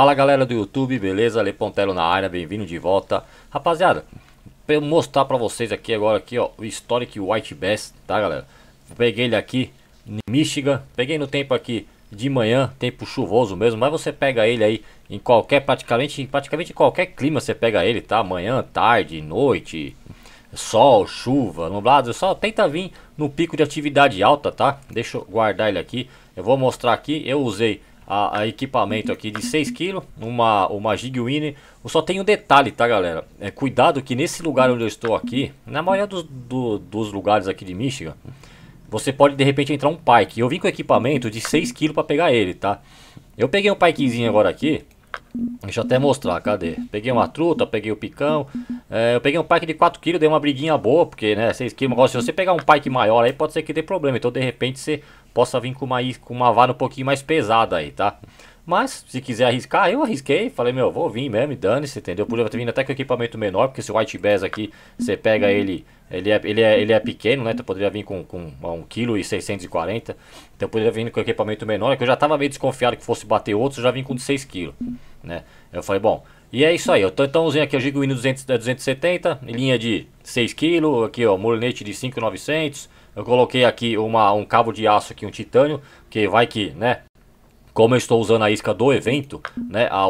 Fala galera do YouTube, beleza? Lepontelo na área, bem-vindo de volta. Rapaziada, pra mostrar pra vocês aqui agora aqui, ó, o Historic White Bass, tá galera? Peguei ele aqui em Michigan, peguei no tempo aqui de manhã, tempo chuvoso mesmo, mas você pega ele aí em qualquer, praticamente, praticamente qualquer clima você pega ele, tá? Manhã, tarde, noite, sol, chuva, nublado, só tenta vir no pico de atividade alta, tá? Deixa eu guardar ele aqui, eu vou mostrar aqui, eu usei a, a equipamento aqui de 6 kg, uma, uma Jigwini. Só tem um detalhe, tá galera? É, cuidado que nesse lugar onde eu estou aqui, na maioria dos, do, dos lugares aqui de Michigan, você pode de repente entrar um pike. Eu vim com equipamento de 6 kg para pegar ele, tá? Eu peguei um pikezinho agora aqui, Deixa eu até mostrar, cadê? Peguei uma truta, peguei o picão. É, eu peguei um pike de 4kg, dei uma briguinha boa, porque né, 6kg. Se você pegar um pike maior aí, pode ser que dê problema. Então de repente você possa vir com uma, com uma vara um pouquinho mais pesada aí, tá? Mas, se quiser arriscar, eu arrisquei. Falei, meu, vou vir mesmo dane-se, entendeu? Podia ter vindo até com equipamento menor, porque esse White Bass aqui, você pega ele, ele é, ele é, ele é pequeno, né? Então poderia vir com, com 1,640 kg. Então poderia vir com equipamento menor, que eu já tava meio desconfiado que fosse bater outros, eu já vim com 6 kg, né? Eu falei, bom, e é isso aí. Eu tô então usando aqui o Giguino 200, 270, linha de 6 kg, aqui ó, molinete de 5,900 eu coloquei aqui uma, um cabo de aço aqui, um titânio, que vai que, né? Como eu estou usando a isca do evento, né? A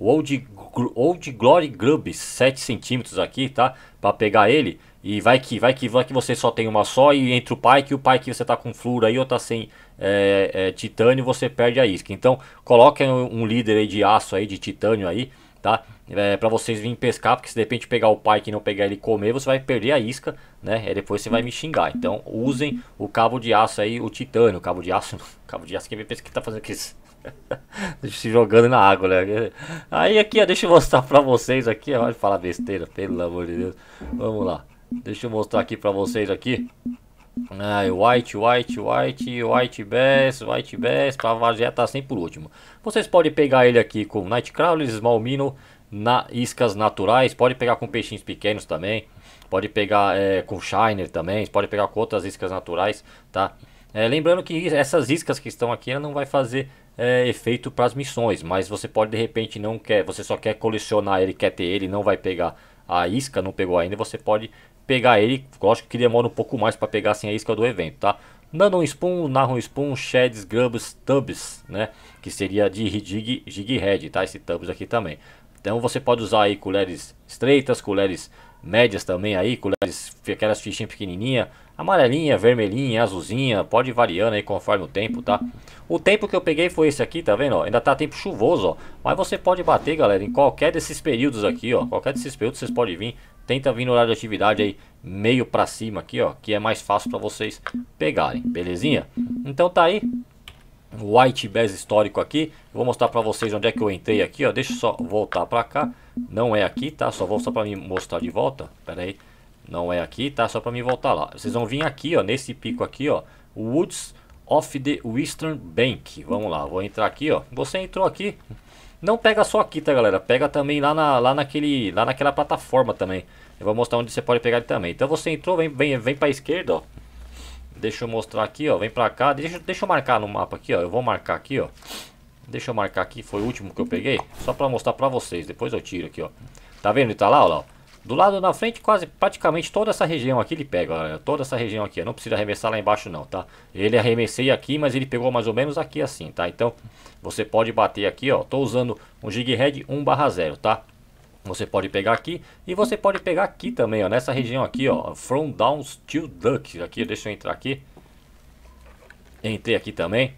Old, Old, Old Glory Grub 7 centímetros aqui, tá? Para pegar ele. E vai que, vai que, vai que você só tem uma só e entre o pike e o pike você tá com flúor aí ou tá sem é, é, titânio, você perde a isca. Então, coloque um, um líder aí de aço aí, de titânio aí, tá? É, para vocês virem pescar, porque se de repente pegar o pai que não pegar ele comer, você vai perder a isca, né? E depois você vai me xingar. Então usem o cabo de aço aí, o titânio, o cabo de aço, cabo de aço, quem vê pensa que tá fazendo aqui se jogando na água, né? Aí aqui, ó, deixa eu mostrar pra vocês aqui, olha falar besteira, pelo amor de Deus. Vamos lá. Deixa eu mostrar aqui pra vocês aqui. White, white, white, white bass, white bass, pra variar tá sempre por último. Vocês podem pegar ele aqui com Nightcrawler, Small na iscas naturais, pode pegar com peixinhos pequenos também, pode pegar é, com shiner também, pode pegar com outras iscas naturais, tá? É, lembrando que essas iscas que estão aqui não vai fazer é, efeito para as missões, mas você pode de repente não quer, você só quer colecionar ele, quer ter ele, não vai pegar a isca, não pegou ainda, você pode pegar ele, lógico que demora um pouco mais para pegar sem a isca do evento, tá? Nano Spoon, Narrow Spoon, Sheds, Grubs, Tubs, né? Que seria de Jig, Jig Head, tá? Esse Tubs aqui também. Então você pode usar aí colheres estreitas, colheres médias também aí, colheres, aquelas fichinhas pequenininha, amarelinha, vermelhinha, azulzinha, pode ir variando aí conforme o tempo, tá? O tempo que eu peguei foi esse aqui, tá vendo? Ó? Ainda tá tempo chuvoso, ó. Mas você pode bater, galera, em qualquer desses períodos aqui, ó. Qualquer desses períodos vocês podem vir. Tenta vir no horário de atividade aí, meio pra cima aqui, ó. Que é mais fácil pra vocês pegarem, belezinha? Então tá aí, White Bass histórico aqui. Vou mostrar para vocês onde é que eu entrei aqui, ó. Deixa eu só voltar para cá. Não é aqui, tá? Só vou só para me mostrar de volta. Pera aí. Não é aqui, tá? Só para me voltar lá. Vocês vão vir aqui, ó, nesse pico aqui, ó. Woods of the Western Bank. Vamos lá, vou entrar aqui, ó. Você entrou aqui. Não pega só aqui, tá, galera? Pega também lá, na, lá, naquele, lá naquela plataforma também. Eu vou mostrar onde você pode pegar ele também. Então você entrou, vem, vem, vem para a esquerda, ó. Deixa eu mostrar aqui, ó. Vem pra cá. Deixa, deixa eu marcar no mapa aqui, ó. Eu vou marcar aqui, ó. Deixa eu marcar aqui. Foi o último que eu peguei. Só pra mostrar pra vocês. Depois eu tiro aqui, ó. Tá vendo? Ele tá lá, ó. Do lado na frente, quase praticamente toda essa região aqui ele pega, galera. Toda essa região aqui. Não precisa arremessar lá embaixo não, tá? Ele arremessei aqui, mas ele pegou mais ou menos aqui assim, tá? Então, você pode bater aqui, ó. Tô usando um Jig Head 1/0, tá? Você pode pegar aqui e você pode pegar aqui também, ó, nessa região aqui, ó, From Downs to Duck. Aqui, deixa eu entrar aqui. Entrei aqui também.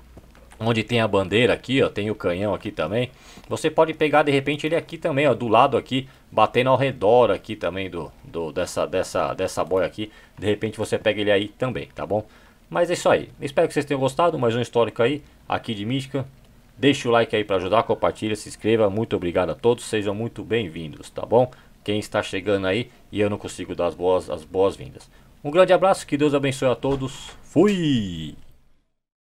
Onde tem a bandeira aqui, ó, tem o canhão aqui também. Você pode pegar de repente ele aqui também, ó, do lado aqui, batendo ao redor aqui também do, do dessa dessa dessa boia aqui. De repente você pega ele aí também, tá bom? Mas é isso aí. Espero que vocês tenham gostado, mais um histórico aí aqui de Mística. Deixe o like aí para ajudar, compartilha, se inscreva. Muito obrigado a todos, sejam muito bem-vindos, tá bom? Quem está chegando aí e eu não consigo dar as boas as boas-vindas. Um grande abraço, que Deus abençoe a todos. Fui!